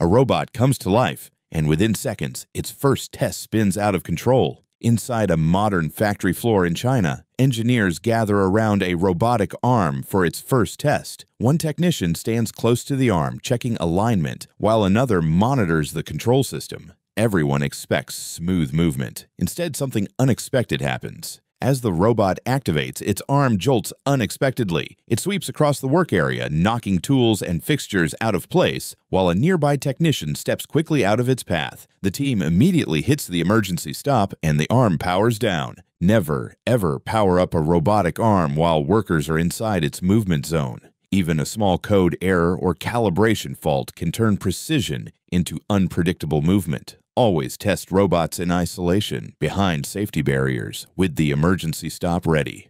A robot comes to life, and within seconds, its first test spins out of control. Inside a modern factory floor in China, engineers gather around a robotic arm for its first test. One technician stands close to the arm, checking alignment, while another monitors the control system. Everyone expects smooth movement. Instead, something unexpected happens. As the robot activates, its arm jolts unexpectedly. It sweeps across the work area, knocking tools and fixtures out of place, while a nearby technician steps quickly out of its path. The team immediately hits the emergency stop and the arm powers down. Never, ever power up a robotic arm while workers are inside its movement zone. Even a small code error or calibration fault can turn precision into unpredictable movement. Always test robots in isolation, behind safety barriers, with the emergency stop ready.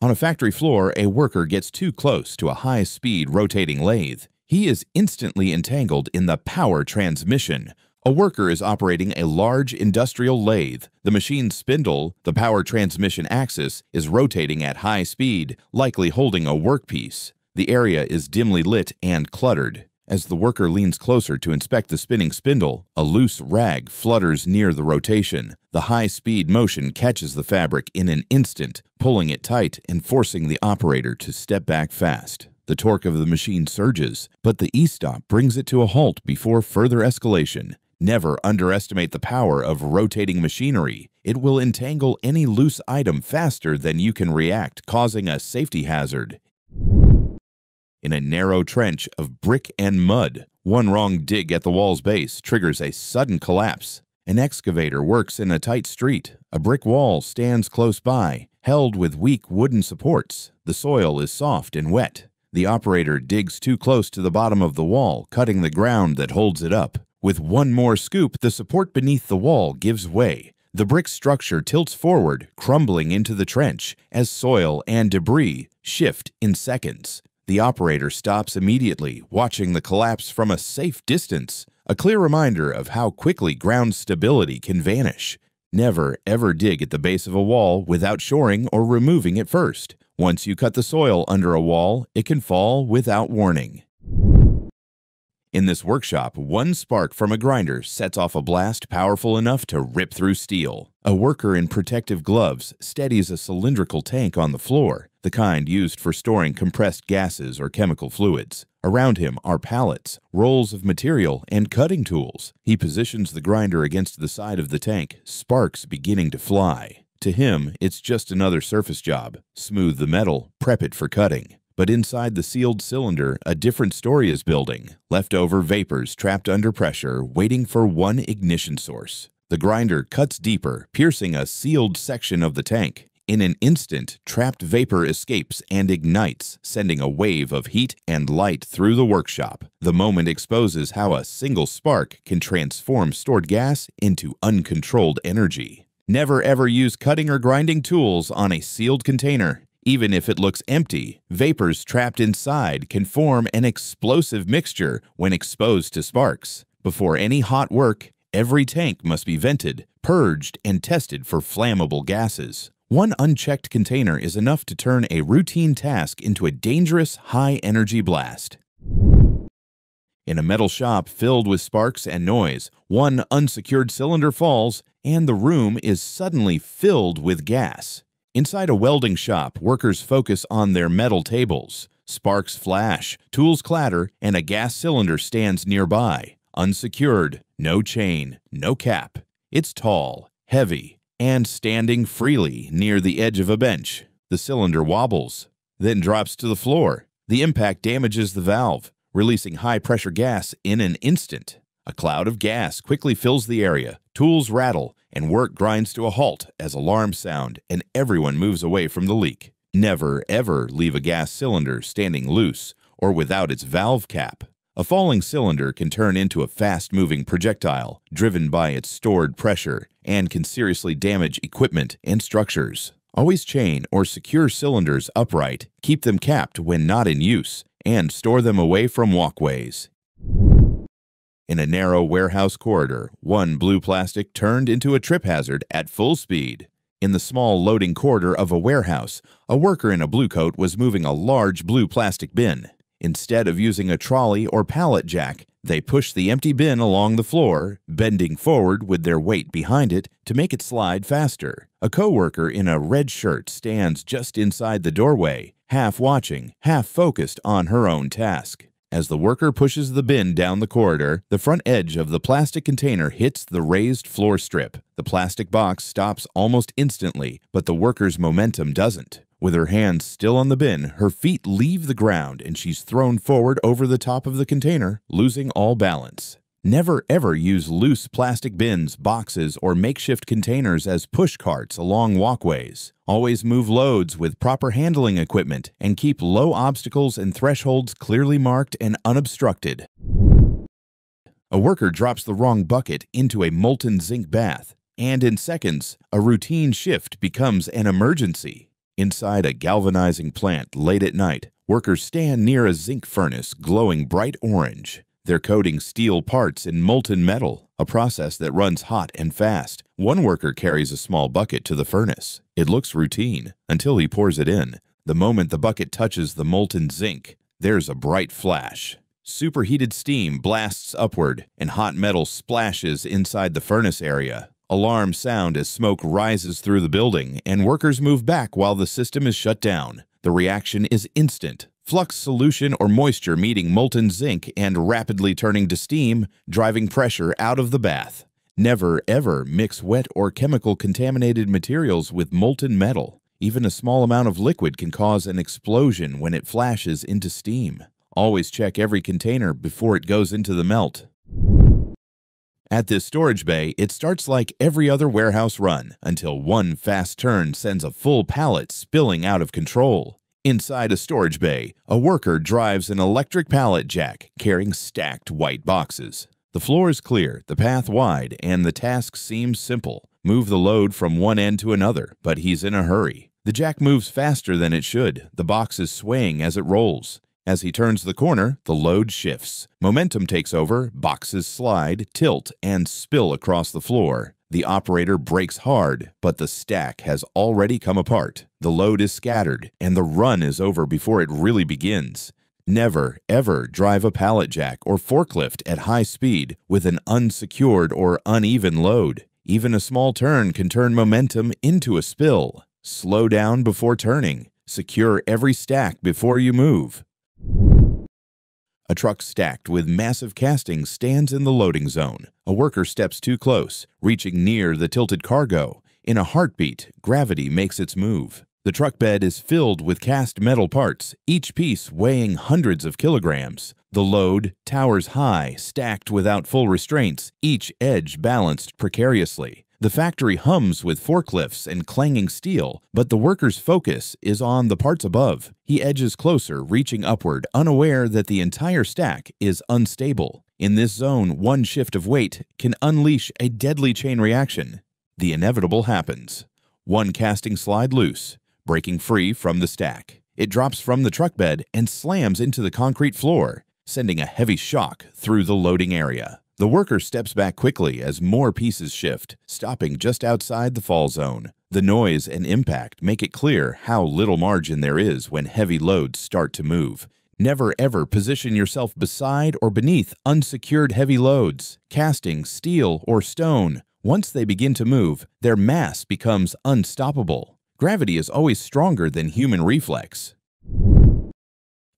On a factory floor, a worker gets too close to a high-speed rotating lathe. He is instantly entangled in the power transmission. A worker is operating a large industrial lathe. The machine's spindle, the power transmission axis, is rotating at high speed, likely holding a workpiece. The area is dimly lit and cluttered. As the worker leans closer to inspect the spinning spindle, a loose rag flutters near the rotation. The high-speed motion catches the fabric in an instant, pulling it tight and forcing the operator to step back fast. The torque of the machine surges, but the e-stop brings it to a halt before further escalation. Never underestimate the power of rotating machinery. It will entangle any loose item faster than you can react, causing a safety hazard in a narrow trench of brick and mud. One wrong dig at the wall's base triggers a sudden collapse. An excavator works in a tight street. A brick wall stands close by, held with weak wooden supports. The soil is soft and wet. The operator digs too close to the bottom of the wall, cutting the ground that holds it up. With one more scoop, the support beneath the wall gives way. The brick structure tilts forward, crumbling into the trench as soil and debris shift in seconds. The operator stops immediately, watching the collapse from a safe distance, a clear reminder of how quickly ground stability can vanish. Never, ever dig at the base of a wall without shoring or removing it first. Once you cut the soil under a wall, it can fall without warning. In this workshop, one spark from a grinder sets off a blast powerful enough to rip through steel. A worker in protective gloves steadies a cylindrical tank on the floor, the kind used for storing compressed gases or chemical fluids. Around him are pallets, rolls of material, and cutting tools. He positions the grinder against the side of the tank, sparks beginning to fly. To him, it's just another surface job. Smooth the metal, prep it for cutting. But inside the sealed cylinder, a different story is building. Leftover vapors trapped under pressure, waiting for one ignition source. The grinder cuts deeper, piercing a sealed section of the tank. In an instant, trapped vapor escapes and ignites, sending a wave of heat and light through the workshop. The moment exposes how a single spark can transform stored gas into uncontrolled energy. Never ever use cutting or grinding tools on a sealed container. Even if it looks empty, vapors trapped inside can form an explosive mixture when exposed to sparks. Before any hot work, every tank must be vented, purged, and tested for flammable gases. One unchecked container is enough to turn a routine task into a dangerous high-energy blast. In a metal shop filled with sparks and noise, one unsecured cylinder falls, and the room is suddenly filled with gas. Inside a welding shop, workers focus on their metal tables. Sparks flash, tools clatter, and a gas cylinder stands nearby. Unsecured, no chain, no cap. It's tall, heavy, and standing freely near the edge of a bench. The cylinder wobbles, then drops to the floor. The impact damages the valve, releasing high pressure gas in an instant. A cloud of gas quickly fills the area, tools rattle, and work grinds to a halt as alarms sound and everyone moves away from the leak. Never, ever leave a gas cylinder standing loose or without its valve cap. A falling cylinder can turn into a fast-moving projectile driven by its stored pressure and can seriously damage equipment and structures. Always chain or secure cylinders upright, keep them capped when not in use, and store them away from walkways. In a narrow warehouse corridor, one blue plastic turned into a trip hazard at full speed. In the small loading corridor of a warehouse, a worker in a blue coat was moving a large blue plastic bin. Instead of using a trolley or pallet jack, They push the empty bin along the floor, bending forward with their weight behind it to make it slide faster. A coworker in a red shirt stands just inside the doorway, half watching, half focused on her own task. As the worker pushes the bin down the corridor, the front edge of the plastic container hits the raised floor strip. The plastic box stops almost instantly, but the worker's momentum doesn't. With her hands still on the bin, her feet leave the ground and she's thrown forward over the top of the container, losing all balance. Never ever use loose plastic bins, boxes, or makeshift containers as push carts along walkways. Always move loads with proper handling equipment and keep low obstacles and thresholds clearly marked and unobstructed. A worker drops the wrong bucket into a molten zinc bath, and in seconds, a routine shift becomes an emergency. Inside a galvanizing plant late at night, workers stand near a zinc furnace glowing bright orange. They're coating steel parts in molten metal, a process that runs hot and fast. One worker carries a small bucket to the furnace. It looks routine until he pours it in. The moment the bucket touches the molten zinc, there's a bright flash. Superheated steam blasts upward, and hot metal splashes inside the furnace area. Alarms sound as smoke rises through the building, and workers move back while the system is shut down. The reaction is instant. Flux solution or moisture meeting molten zinc and rapidly turning to steam, driving pressure out of the bath. Never ever mix wet or chemical contaminated materials with molten metal. Even a small amount of liquid can cause an explosion when it flashes into steam. Always check every container before it goes into the melt. At this storage bay, it starts like every other warehouse run until one fast turn sends a full pallet spilling out of control. Inside a storage bay, a worker drives an electric pallet jack carrying stacked white boxes. The floor is clear, the path wide, and the task seems simple. Move the load from one end to another, but he's in a hurry. The jack moves faster than it should, the box is swaying as it rolls. As he turns the corner, the load shifts. Momentum takes over, boxes slide, tilt, and spill across the floor. The operator brakes hard, but the stack has already come apart. The load is scattered, and the run is over before it really begins. Never, ever drive a pallet jack or forklift at high speed with an unsecured or uneven load. Even a small turn can turn momentum into a spill. Slow down before turning. Secure every stack before you move. A truck stacked with massive castings stands in the loading zone. A worker steps too close, reaching near the tilted cargo. In a heartbeat, gravity makes its move. The truck bed is filled with cast metal parts, each piece weighing hundreds of kilograms. The load towers high, stacked without full restraints, each edge balanced precariously. The factory hums with forklifts and clanging steel, but the worker's focus is on the parts above. He edges closer, reaching upward, unaware that the entire stack is unstable. In this zone, one shift of weight can unleash a deadly chain reaction. The inevitable happens. One casting slide loose, breaking free from the stack. It drops from the truck bed and slams into the concrete floor, sending a heavy shock through the loading area. The worker steps back quickly as more pieces shift, stopping just outside the fall zone. The noise and impact make it clear how little margin there is when heavy loads start to move. Never ever position yourself beside or beneath unsecured heavy loads, casting, steel, or stone. Once they begin to move, their mass becomes unstoppable. Gravity is always stronger than human reflex.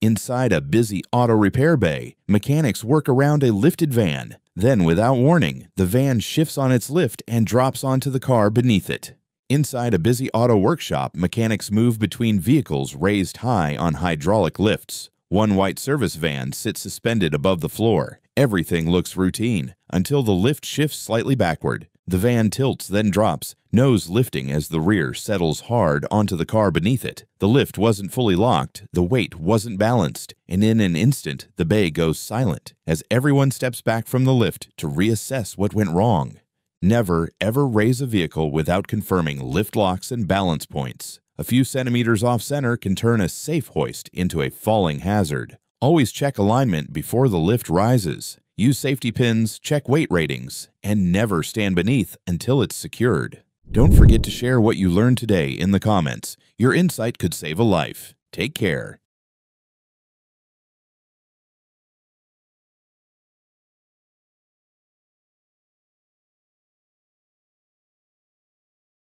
Inside a busy auto repair bay, mechanics work around a lifted van. Then, without warning, the van shifts on its lift and drops onto the car beneath it. Inside a busy auto workshop, mechanics move between vehicles raised high on hydraulic lifts. One white service van sits suspended above the floor. Everything looks routine until the lift shifts slightly backward. The van tilts, then drops, nose lifting as the rear settles hard onto the car beneath it. The lift wasn't fully locked, the weight wasn't balanced, and in an instant, the bay goes silent as everyone steps back from the lift to reassess what went wrong. Never, ever raise a vehicle without confirming lift locks and balance points. A few centimeters off center can turn a safe hoist into a falling hazard. Always check alignment before the lift rises. Use safety pins, check weight ratings, and never stand beneath until it's secured. Don't forget to share what you learned today in the comments. Your insight could save a life. Take care.